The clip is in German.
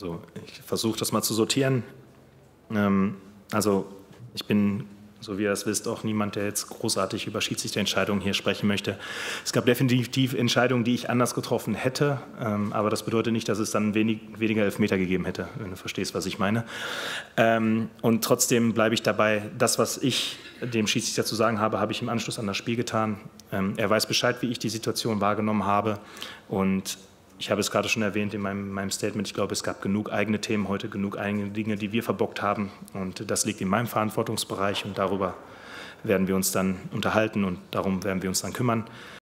Also ich versuche das mal zu sortieren. Ähm, also ich bin so wie ihr es wisst, auch niemand, der jetzt großartig über Schiedsrichterentscheidungen hier sprechen möchte. Es gab definitiv Entscheidungen, die ich anders getroffen hätte, ähm, aber das bedeutet nicht, dass es dann wenig, weniger Elfmeter gegeben hätte, wenn du verstehst, was ich meine. Ähm, und trotzdem bleibe ich dabei, das, was ich dem Schiedsrichter zu sagen habe, habe ich im Anschluss an das Spiel getan. Ähm, er weiß Bescheid, wie ich die Situation wahrgenommen habe und ich habe es gerade schon erwähnt in meinem, meinem, Statement, ich glaube, es gab genug eigene Themen heute, genug eigene Dinge, die wir verbockt haben. Und das liegt in meinem Verantwortungsbereich und darüber werden wir uns dann unterhalten und darum werden wir uns dann kümmern.